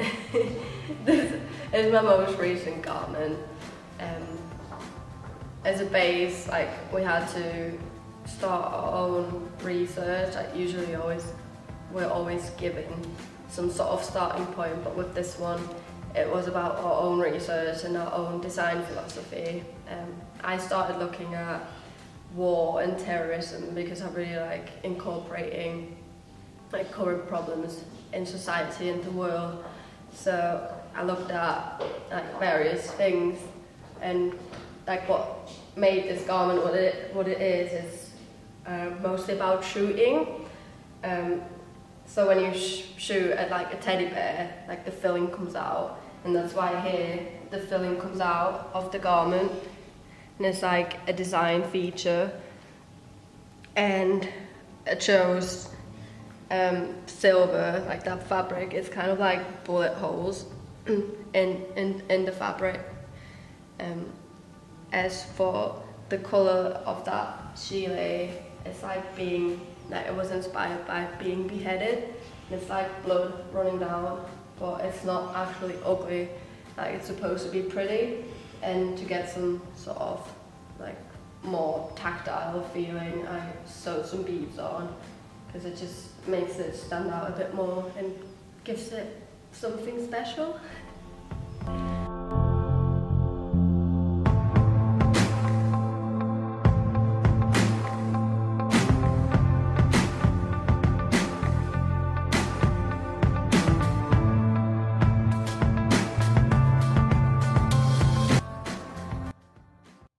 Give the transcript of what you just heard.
this is my most recent garment. Um, as a base, like we had to start our own research. Like usually, always we're always given some sort of starting point, but with this one, it was about our own research and our own design philosophy. Um, I started looking at war and terrorism because I really like incorporating like current problems in society and the world. So I looked at like various things and like what made this garment what it what it is is uh, mostly about shooting. Um, so when you sh shoot at like a teddy bear, like the filling comes out, and that's why here the filling comes out of the garment, and it's like a design feature, and it shows um, silver, like that fabric. It's kind of like bullet holes in in in the fabric. Um, as for the color of that gilet, it's like being like it was inspired by being beheaded. It's like blood running down, but it's not actually ugly. Like it's supposed to be pretty, and to get some sort of like more tactile feeling, I sewed some beads on because it just makes it stand out a bit more and gives it something special.